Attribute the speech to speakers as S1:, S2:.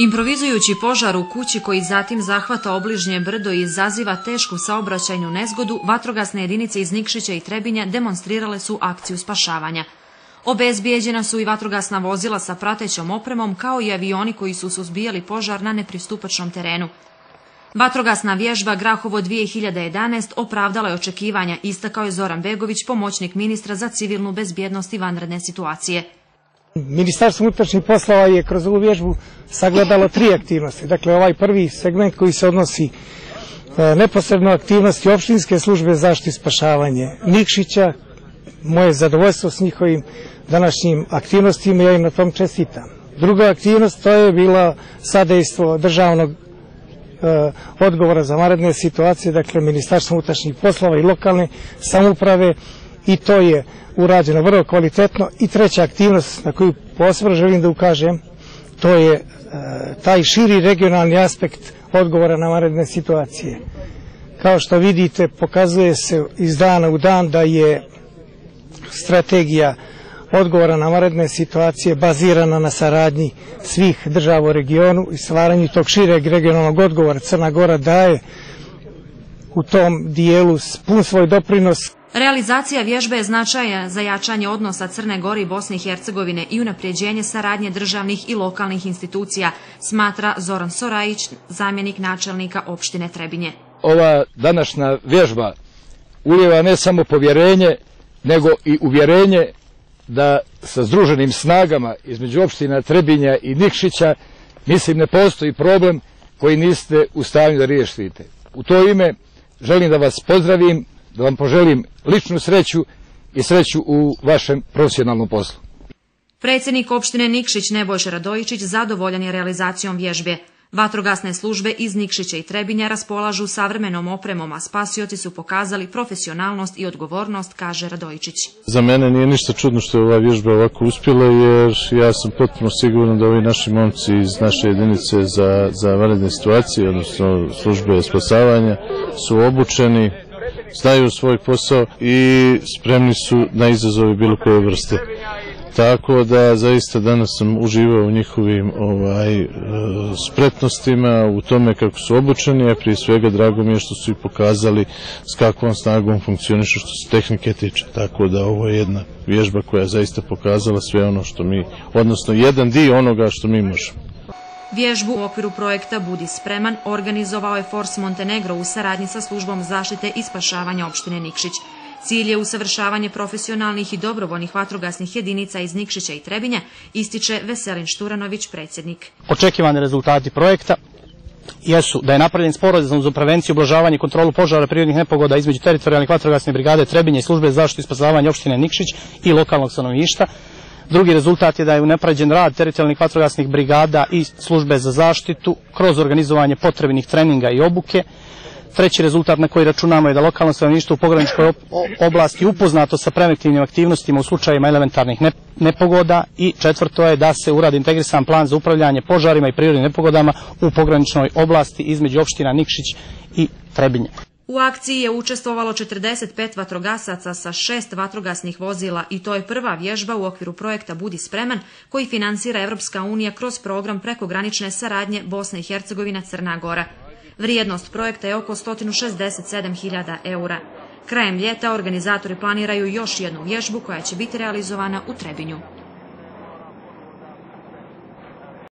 S1: Improvizujući požar u kući koji zatim zahvata obližnje brdo i izaziva tešku saobraćajnu nezgodu, vatrogasne jedinice iz Nikšića i Trebinja demonstrirale su akciju spašavanja. Obezbijeđena su i vatrogasna vozila sa pratećom opremom kao i avioni koji su suzbijali požar na nepristupačnom terenu. Vatrogasna vježba Grahovo 2011 opravdala je očekivanja, istakao je Zoran Begović, pomoćnik ministra za civilnu bezbjednost i vanredne situacije.
S2: Ministarstvo unutrašnjih poslova je kroz ovu vježbu sagledalo tri aktivnosti. Dakle, ovaj prvi segment koji se odnosi e, neposredno aktivnosti opštinske službe zaštite i spašavanje Nikšića, moje zadovoljstvo s njihovim današnjim aktivnostima, ja im na tom čestitam. Druga aktivnost to je bila sadejstvo državnog e, odgovora za vanredne situacije, dakle Ministarstvo unutrašnjih poslova i lokalne samuprave i to je urađeno vrlo kvalitetno. I treća aktivnost na koju posebno želim da ukažem, to je e, taj širi regionalni aspekt odgovora na vanredne situacije. Kao što vidite, pokazuje se iz dana u dan da je strategija odgovora na vanredne situacije bazirana na saradnji svih država u regionu i stvaranju tog šireg regionalnog odgovora. Crna Gora daje u tom dijelu pun svoj doprinos
S1: Realizacija vježbe je značaja za jačanje odnosa Crne Gore i Bosne i Hercegovine i unapređenje saradnje državnih i lokalnih institucija, smatra Zoran Sorajić, zamjenik načelnika opštine Trebinje.
S3: Ova današnja vježba ulijeva ne samo povjerenje, nego i uvjerenje da sa združenim snagama između opština Trebinja i Nikšića, mislim ne postoji problem koji niste u stanju da riješite. U to ime želim da vas pozdravim, da vam poželim ličnu sreću i sreću u vašem profesionalnom poslu.
S1: Predsjednik opštine Nikšić Nebojša Radojičić zadovoljan je realizacijom vježbe. Vatrogasne službe iz Nikšića i Trebinja raspolažu savremenom opremom, a spasioci su pokazali profesionalnost i odgovornost, kaže Radojičić.
S4: Za mene nije ništa čudno što je ova vježba ovako uspjela, jer ja sam potpuno siguran da ovi naši momci iz naše jedinice za, za vanredne situacije, odnosno službe spasavanja, su obučeni, znaju svoj posao i spremni su na izazove bilo koje vrste. Tako da zaista danas sam uživao u njihovim ovaj, e, spretnostima, u tome kako su obučeni, a prije svega drago mi je što su i pokazali s kakvom snagom funkcionišu što se tehnike tiče. Tako da ovo je jedna vježba koja je zaista pokazala sve ono što mi, odnosno jedan dio onoga što mi možemo.
S1: Vježbu u okviru projekta Budi spreman organizovao je Force Montenegro u saradnji sa službom zaštite i spašavanja opštine Nikšić. Cilj je usavršavanje profesionalnih i dobrovoljnih vatrogasnih jedinica iz Nikšića i Trebinja, ističe Veselin Šturanović, predsjednik.
S5: Očekivani rezultati projekta jesu da je napravljen sporazum za prevenciju, oblažavanje i kontrolu požara prirodnih nepogoda između teritorijalnih vatrogasne brigade Trebinje i službe za zaštitu i spasavanje opštine Nikšić i lokalnog stanovništva, Drugi rezultat je da je uneprađen rad teritorijalnih vatrogasnih brigada i službe za zaštitu kroz organizovanje potrebnih treninga i obuke. Treći rezultat na koji računamo je da lokalno stanovništvo u pograničkoj oblasti upoznato sa preventivnim aktivnostima u slučajima elementarnih nepogoda i četvrto je da se uradi integrisan plan za upravljanje požarima i prirodnim nepogodama u pograničnoj oblasti između opština Nikšić i Trebinje.
S1: U akciji je učestvovalo 45 vatrogasaca sa šest vatrogasnih vozila i to je prva vježba u okviru projekta Budi spreman koji finansira Evropska unija kroz program prekogranične saradnje Bosna i Hercegovina Crna Gora. Vrijednost projekta je oko 167.000 eura. Krajem ljeta organizatori planiraju još jednu vježbu koja će biti realizovana u Trebinju.